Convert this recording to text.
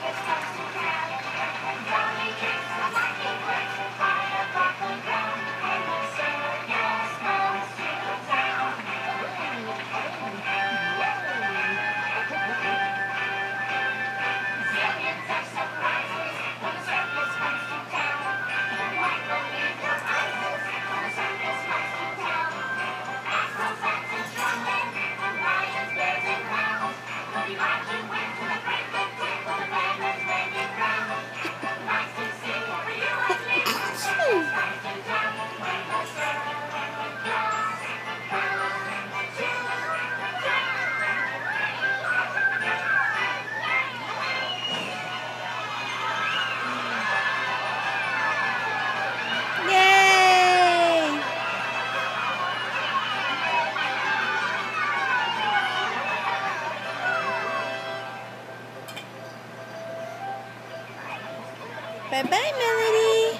Gracias. Bye bye, Melody.